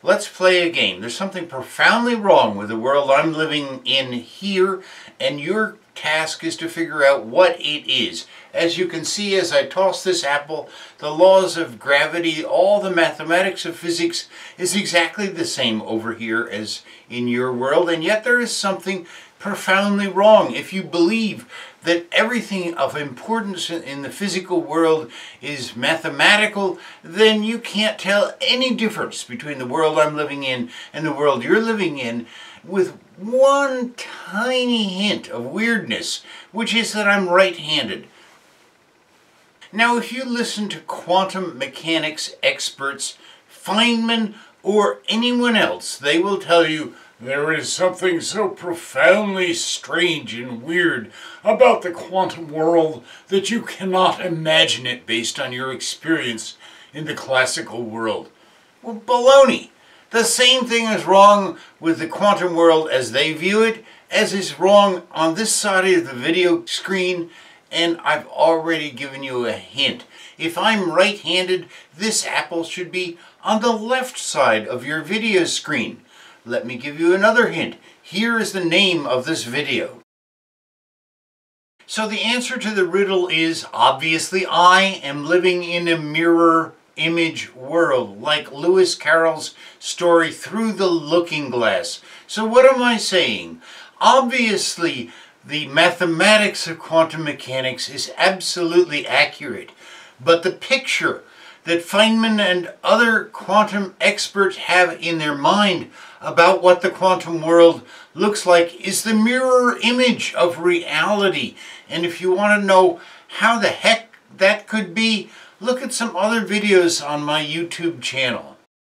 Let's play a game. There's something profoundly wrong with the world I'm living in here, and your task is to figure out what it is. As you can see as I toss this apple, the laws of gravity, all the mathematics of physics is exactly the same over here as in your world, and yet there is something profoundly wrong. If you believe that everything of importance in the physical world is mathematical, then you can't tell any difference between the world I'm living in and the world you're living in with one tiny hint of weirdness, which is that I'm right-handed. Now, if you listen to quantum mechanics experts, Feynman, or anyone else, they will tell you there is something so profoundly strange and weird about the quantum world that you cannot imagine it based on your experience in the classical world. Well, baloney! The same thing is wrong with the quantum world as they view it, as is wrong on this side of the video screen, and I've already given you a hint. If I'm right-handed, this apple should be on the left side of your video screen. Let me give you another hint. Here is the name of this video. So the answer to the riddle is obviously I am living in a mirror image world, like Lewis Carroll's story Through the Looking Glass. So what am I saying? Obviously, the mathematics of quantum mechanics is absolutely accurate, but the picture that Feynman and other quantum experts have in their mind about what the quantum world looks like is the mirror image of reality. And if you want to know how the heck that could be, look at some other videos on my YouTube channel.